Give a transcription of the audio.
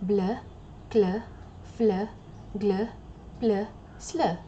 bl, cl, fl, gl, pl, sl.